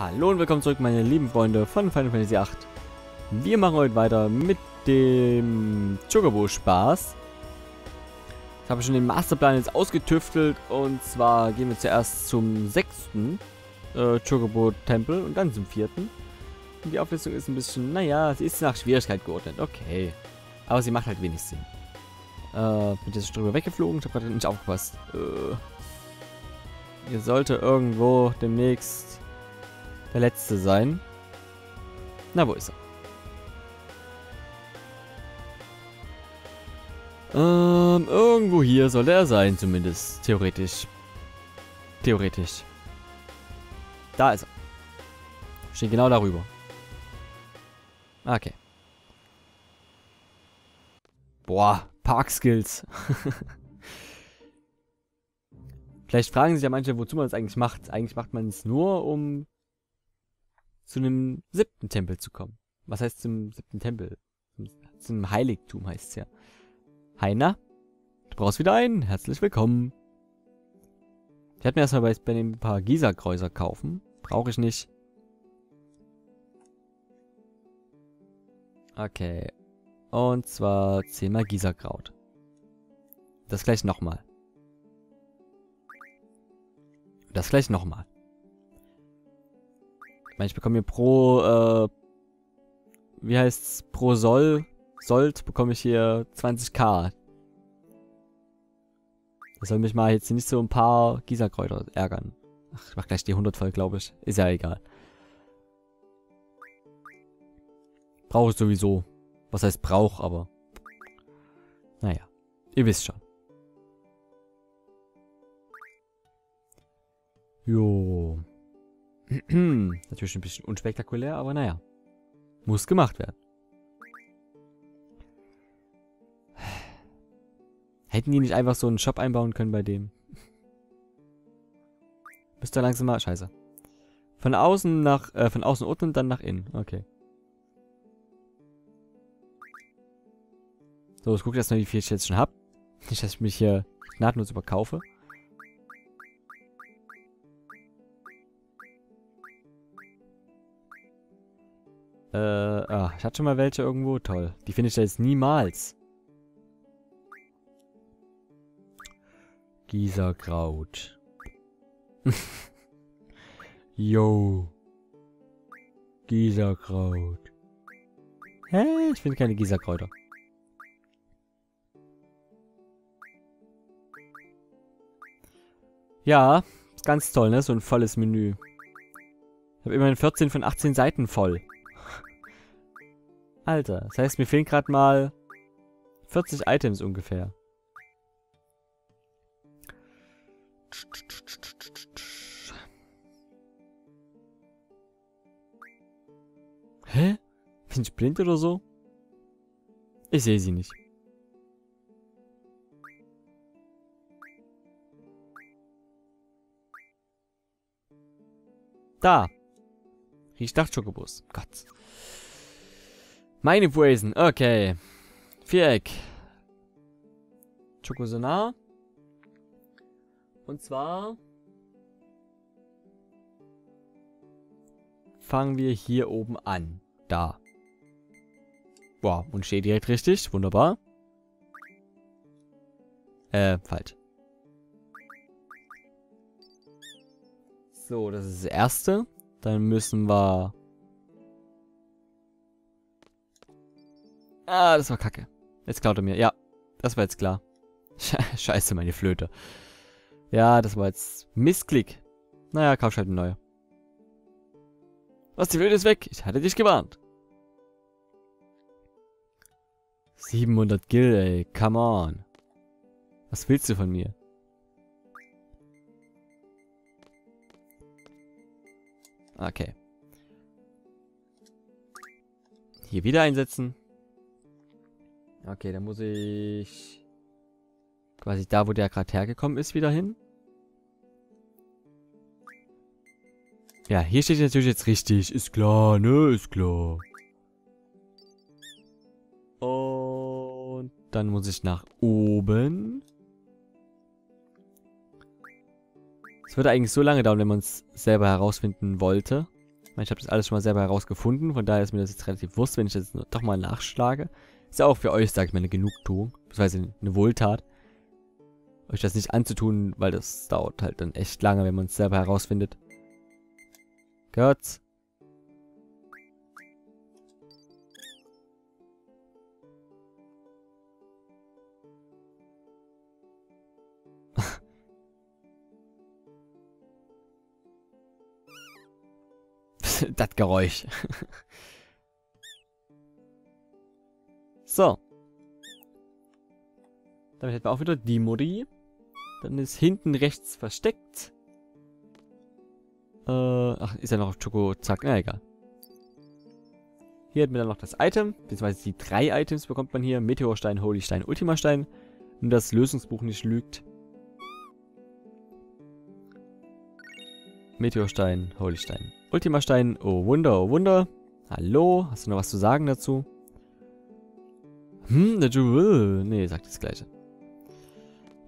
Hallo und willkommen zurück, meine lieben Freunde von Final Fantasy VIII. Wir machen heute weiter mit dem Chocobo-Spaß. Ich habe schon den Masterplan jetzt ausgetüftelt und zwar gehen wir zuerst zum sechsten äh, Chocobo-Tempel und dann zum vierten. Und die Auflistung ist ein bisschen, naja, sie ist nach Schwierigkeit geordnet, okay. Aber sie macht halt wenig Sinn. Äh, bin jetzt drüber weggeflogen, ich habe gerade nicht aufgepasst. Äh, hier sollte irgendwo demnächst der letzte sein. Na, wo ist er? Ähm, irgendwo hier soll er sein, zumindest. Theoretisch. Theoretisch. Da ist er. Steht genau darüber. Okay. Boah, Park-Skills. Vielleicht fragen sich ja manche, wozu man es eigentlich macht. Eigentlich macht man es nur, um zu einem siebten Tempel zu kommen. Was heißt zum siebten Tempel? Zum Heiligtum heißt es ja. Heiner, du brauchst wieder einen. Herzlich willkommen. Ich werde mir erstmal bei, bei ein paar Gisa-Kräuser kaufen. Brauche ich nicht. Okay. Und zwar zehnmal Gisa-Kraut. Das gleich nochmal. Das gleich nochmal ich bekomme hier pro, äh, wie heißt's, pro Soll, Sold bekomme ich hier 20k. Das soll mich mal jetzt nicht so ein paar Gießerkräuter ärgern. Ach, ich mach gleich die 100 voll, glaube ich. Ist ja egal. Brauche ich sowieso. Was heißt brauch, aber... Naja, ihr wisst schon. Jo. Natürlich ein bisschen unspektakulär, aber naja. Muss gemacht werden. Hätten die nicht einfach so einen Shop einbauen können bei dem? Müsste langsam mal... Scheiße. Von außen nach... Äh, von außen unten und dann nach innen. Okay. So, ich gucke erstmal, wie viel ich jetzt schon habe. Nicht, dass ich mich hier gnadenlos überkaufe. Äh, ah, ich hatte schon mal welche irgendwo. Toll. Die finde ich da jetzt niemals. Gießerkraut. Yo. Gießerkraut. Hä? Ich finde keine Gießerkräuter. Ja, ist ganz toll, ne? So ein volles Menü. Ich habe immerhin 14 von 18 Seiten voll. Alter, das heißt, mir fehlen gerade mal 40 Items ungefähr. Hä? Bin ich blind oder so? Ich sehe sie nicht. Da. Riecht nach Chocobus. Gott. Meine Poesen, okay. Viereck. Chocosonar. Und zwar fangen wir hier oben an. Da. Wow, und steht direkt richtig. Wunderbar. Äh, falsch. So, das ist das erste. Dann müssen wir Ah, das war kacke. Jetzt klaut er mir. Ja, das war jetzt klar. Scheiße, meine Flöte. Ja, das war jetzt Missklick. Naja, kauf halt eine neue. Was, die Flöte ist weg. Ich hatte dich gewarnt. 700 Gil, ey. Come on. Was willst du von mir? Okay. Hier wieder einsetzen. Okay, dann muss ich quasi da, wo der gerade hergekommen ist, wieder hin. Ja, hier steht natürlich jetzt richtig. Ist klar, ne? Ist klar. Und dann muss ich nach oben. Es würde eigentlich so lange dauern, wenn man es selber herausfinden wollte. Ich habe das alles schon mal selber herausgefunden, von daher ist mir das jetzt relativ wurscht, wenn ich das doch mal nachschlage. Ist ja auch für euch, sage ich mal, eine Genugtuung, beziehungsweise eine Wohltat, euch das nicht anzutun, weil das dauert halt dann echt lange, wenn man es selber herausfindet. Gott. das Geräusch. so. Damit hätten wir auch wieder die Modi. Dann ist hinten rechts versteckt. Äh, ach, ist ja noch auf Choco, zack, na egal. Hier hätten wir dann noch das Item, beziehungsweise die drei Items bekommt man hier. Meteorstein, Holystein, Ultimastein. Wenn das Lösungsbuch nicht lügt. Meteorstein, Holystein, Ultimastein. Oh Wunder, oh Wunder. Hallo, hast du noch was zu sagen dazu? Hm, nee, sagt das gleiche.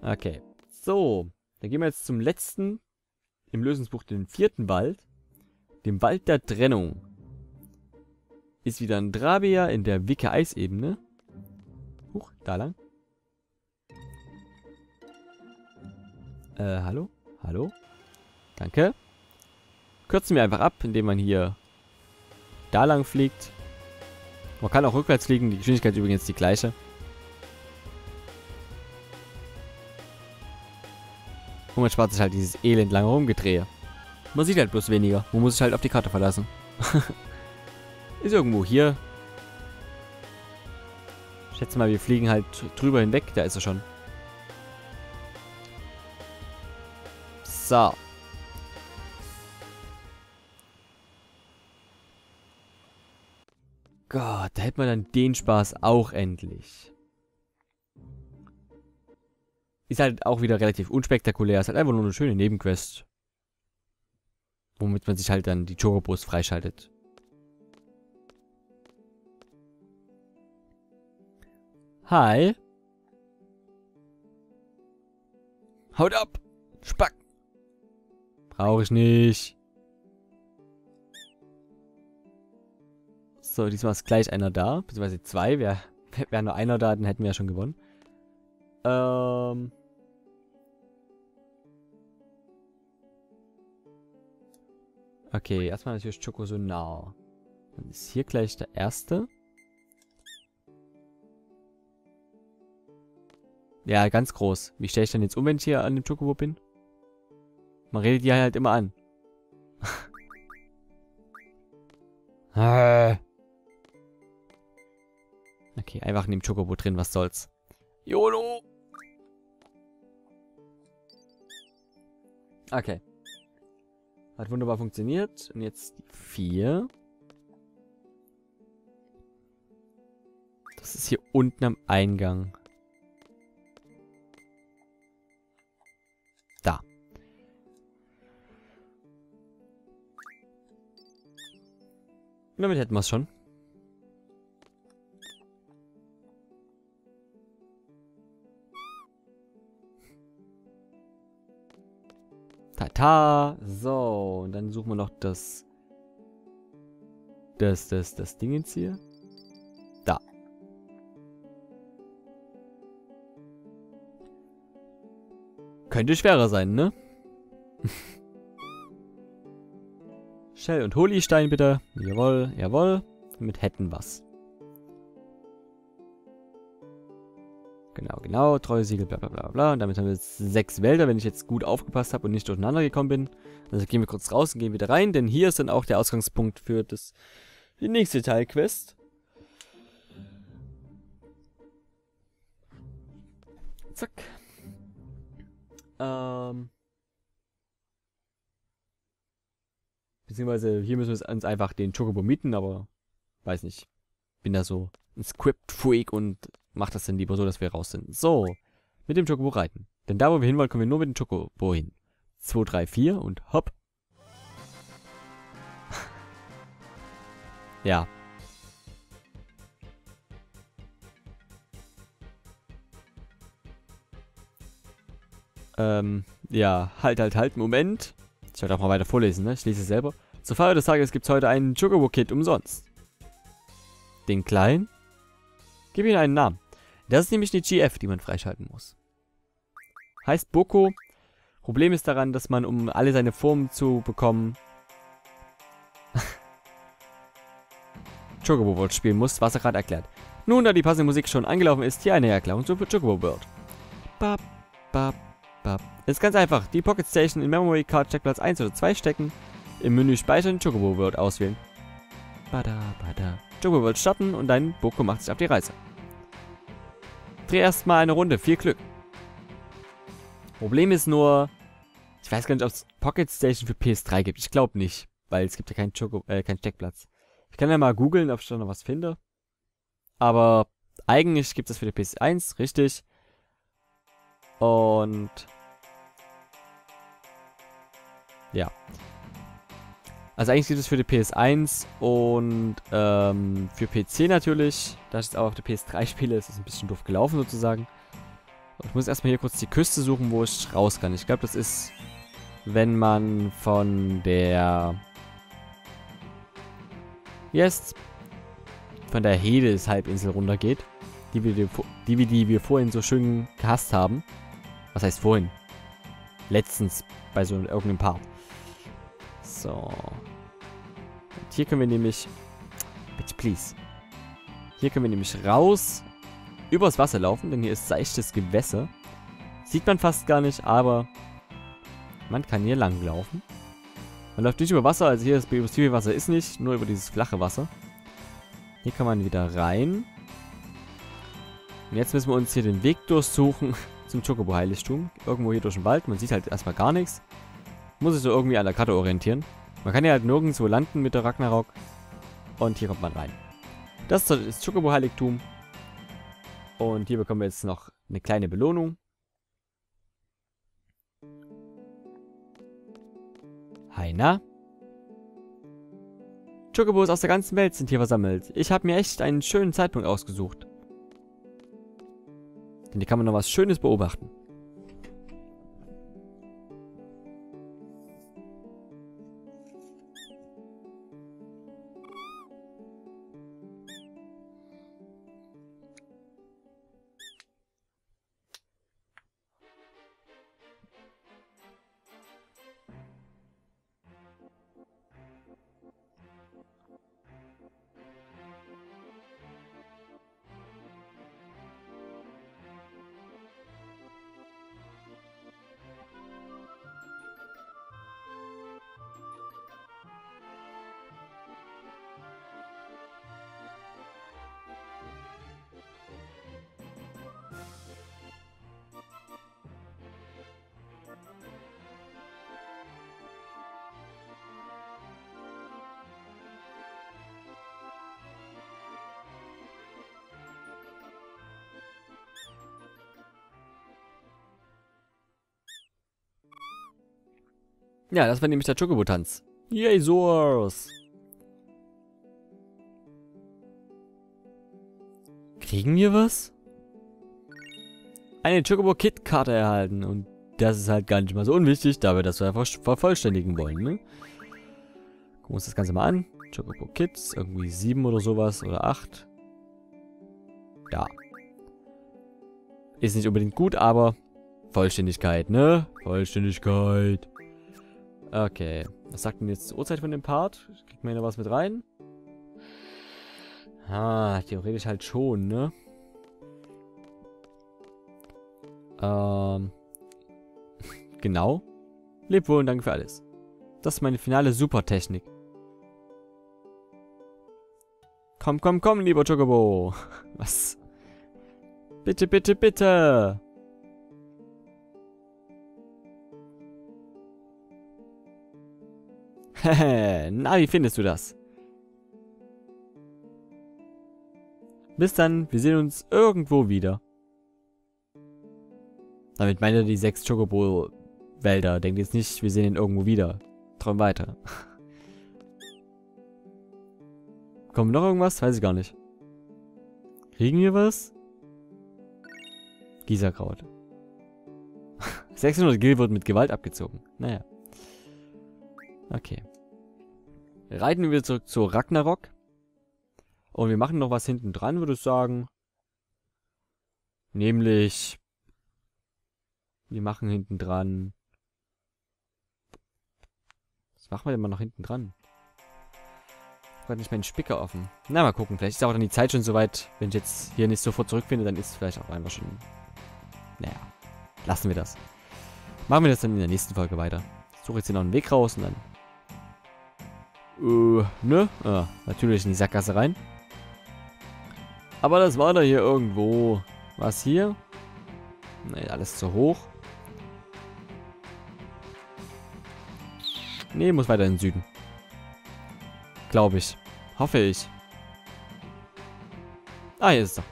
Okay, so. Dann gehen wir jetzt zum letzten im Lösungsbuch, den vierten Wald. Dem Wald der Trennung. Ist wieder ein Drabia in der Wicke-Eisebene. Huch, da lang. Äh, hallo? Hallo? Danke. Kürzen wir einfach ab, indem man hier da lang fliegt. Man kann auch rückwärts fliegen, die Geschwindigkeit ist übrigens die gleiche. Und man spart sich halt dieses elend lange Rumgedrehe. Man sieht halt bloß weniger. Man muss sich halt auf die Karte verlassen. ist irgendwo hier. Ich schätze mal, wir fliegen halt drüber hinweg. Da ist er schon. So. Gott, da hätte man dann den Spaß auch endlich. Ist halt auch wieder relativ unspektakulär. Ist halt einfach nur eine schöne Nebenquest. Womit man sich halt dann die Chorobos freischaltet. Hi. Haut ab. Spack. Brauche ich nicht. So, diesmal ist gleich einer da. Beziehungsweise zwei. Wäre wär nur einer da, dann hätten wir ja schon gewonnen. Ähm. Okay, erstmal natürlich Chocosonar. Dann ist hier gleich der erste. Ja, ganz groß. Wie stelle ich denn jetzt um, wenn ich hier an dem Chocobo bin? Man redet die halt immer an. Okay, einfach in dem Chocobo drin, was soll's. YOLO! Okay. Hat wunderbar funktioniert. Und jetzt die 4. Das ist hier unten am Eingang. Da. Damit hätten wir es schon. Tata. So, und dann suchen wir noch das... Das, das, das Ding jetzt hier. Da. Könnte schwerer sein, ne? Shell und Holystein bitte. Jawohl, jawohl. Damit hätten was. Genau, genau. Treue Siegel, bla bla bla bla. Und damit haben wir jetzt sechs Wälder, wenn ich jetzt gut aufgepasst habe und nicht durcheinander gekommen bin. Also gehen wir kurz raus und gehen wieder rein, denn hier ist dann auch der Ausgangspunkt für das, die nächste Teilquest. Zack. Ähm. Beziehungsweise hier müssen wir uns einfach den Chocobo mieten, aber weiß nicht. Bin da so ein Script-Freak und macht das dann lieber so, dass wir raus sind. So, mit dem Chocobo reiten. Denn da, wo wir hin wollen, kommen wir nur mit dem Chocobo hin. 2, 3, 4 und hopp. ja. Ähm, ja, halt, halt, halt, Moment. Ich werde auch mal weiter vorlesen, ne? Ich lese es selber. Zur Feier des Tages gibt es heute einen Chocobo-Kit umsonst. Den kleinen? Gib ihm einen Namen. Das ist nämlich eine GF, die man freischalten muss. Heißt Boko. Problem ist daran, dass man, um alle seine Formen zu bekommen, Chocobo World spielen muss, was er gerade erklärt. Nun, da die passende Musik schon angelaufen ist, hier eine Erklärung zu Chocobo World. Bap, bap, bap. Ist ganz einfach. Die Pocket Station in Memory Card Checkplatz 1 oder 2 stecken, im Menü Speichern Chocobo World auswählen. Bada, bada. Chocobo World starten und dein Boko macht sich auf die Reise. Dreh erstmal eine Runde. Viel Glück. Problem ist nur, ich weiß gar nicht, ob es Pocket Station für PS3 gibt. Ich glaube nicht, weil es gibt ja keinen, Choco, äh, keinen Steckplatz. Ich kann ja mal googeln, ob ich da noch was finde. Aber eigentlich gibt es für die PS1, richtig. Und ja. Also eigentlich gibt es für die PS1 und ähm, für PC natürlich. Da ich jetzt auch auf der PS3 spiele, ist es ein bisschen doof gelaufen sozusagen. Ich muss erstmal hier kurz die Küste suchen, wo ich raus kann. Ich glaube, das ist, wenn man von der... Jetzt von der Hedes-Halbinsel runtergeht. Die wir, die, die wir vorhin so schön gehasst haben. Was heißt vorhin? Letztens bei so irgendeinem Part. So. Und hier können wir nämlich... Bitch, please. Hier können wir nämlich raus übers Wasser laufen, denn hier ist seichtes Gewässer. Sieht man fast gar nicht, aber man kann hier lang laufen. Man läuft nicht über Wasser, also hier das tiefe Wasser ist nicht, nur über dieses flache Wasser. Hier kann man wieder rein. Und jetzt müssen wir uns hier den Weg durchsuchen zum Chocobo-Heiligtum. Irgendwo hier durch den Wald. Man sieht halt erstmal gar nichts. Muss sich so irgendwie an der Karte orientieren. Man kann ja halt nirgendwo landen mit der Ragnarok. Und hier kommt man rein. Das ist Chocobo-Heiligtum. Und hier bekommen wir jetzt noch eine kleine Belohnung. Heina. Chocobos aus der ganzen Welt sind hier versammelt. Ich habe mir echt einen schönen Zeitpunkt ausgesucht. Denn hier kann man noch was Schönes beobachten. Ja, das war nämlich der Chocobo-Tanz. Yay, Source! Kriegen wir was? Eine Chocobo-Kit-Karte erhalten. Und das ist halt gar nicht mal so unwichtig, da wir das einfach vervollständigen wollen, ne? Gucken wir uns das Ganze mal an. Chocobo Kits, irgendwie sieben oder sowas, oder acht. Ja. Ist nicht unbedingt gut, aber Vollständigkeit, ne? Vollständigkeit. Okay. Was sagt denn jetzt die Uhrzeit von dem Part? Kriegt man da was mit rein? Ah, theoretisch halt schon, ne? Ähm. genau. Leb wohl und danke für alles. Das ist meine finale Supertechnik. Komm, komm, komm, lieber Chocobo. Was? Bitte, bitte, bitte. Na, wie findest du das? Bis dann, wir sehen uns irgendwo wieder. Damit meint er die sechs Chocobo-Wälder. Denkt jetzt nicht, wir sehen ihn irgendwo wieder. Träum weiter. Kommt noch irgendwas? Weiß ich gar nicht. Kriegen wir was? Gießerkraut. 600 Gil wird mit Gewalt abgezogen. Naja. Okay. Reiten wir zurück zu Ragnarok. Und wir machen noch was hinten dran, würde ich sagen. Nämlich, wir machen hinten dran. Was machen wir denn mal noch hinten dran? Ich habe nicht meinen Spicker offen. Na, mal gucken. Vielleicht ist auch dann die Zeit schon soweit. Wenn ich jetzt hier nicht sofort zurückfinde, dann ist es vielleicht auch einfach schon... Naja, lassen wir das. Machen wir das dann in der nächsten Folge weiter. Ich suche jetzt hier noch einen Weg raus und dann... Äh, ne? Ja, natürlich in die Sackgasse rein. Aber das war da hier irgendwo. Was hier? Ne, alles zu hoch. Ne, muss weiter in den Süden. Glaube ich. Hoffe ich. Ah, hier ist er.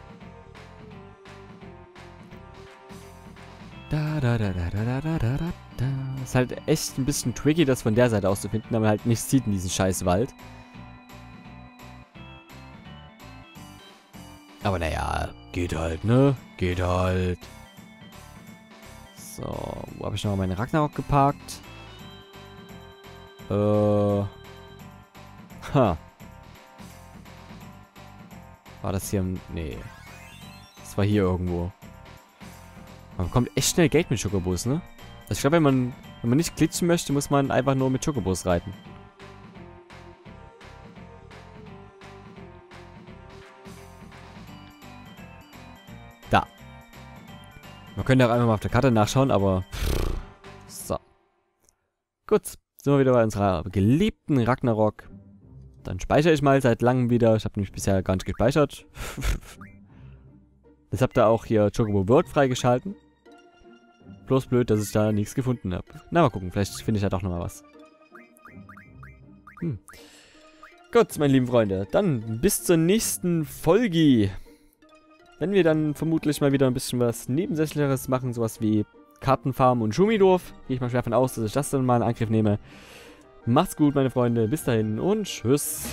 Da da da da da da da da. Ist halt echt ein bisschen tricky, das von der Seite aus zu man halt nichts sieht in diesem scheiß Wald. Aber naja, geht halt, ne? Geht halt. So, wo habe ich noch meinen Ragnarok geparkt? Äh. Ha. War das hier im... Nee. Das war hier irgendwo. Man bekommt echt schnell Geld mit Chocobos, ne? Also ich glaube, wenn man, wenn man nicht glitschen möchte, muss man einfach nur mit Chocobos reiten. Da. Man könnte auch einfach mal auf der Karte nachschauen, aber... So. Gut, sind wir wieder bei unserer geliebten Ragnarok. Dann speichere ich mal seit langem wieder. Ich habe nämlich bisher gar nicht gespeichert. Jetzt habt ihr auch hier Chocobo World freigeschalten. Bloß blöd, dass ich da nichts gefunden habe. Na, mal gucken. Vielleicht finde ich ja doch nochmal was. Hm. Gut, meine lieben Freunde. Dann bis zur nächsten Folge. Wenn wir dann vermutlich mal wieder ein bisschen was Nebensächlicheres machen. Sowas wie Kartenfarm und Schumidorf. Gehe ich mal schwer davon aus, dass ich das dann mal in Angriff nehme. Macht's gut, meine Freunde. Bis dahin und tschüss.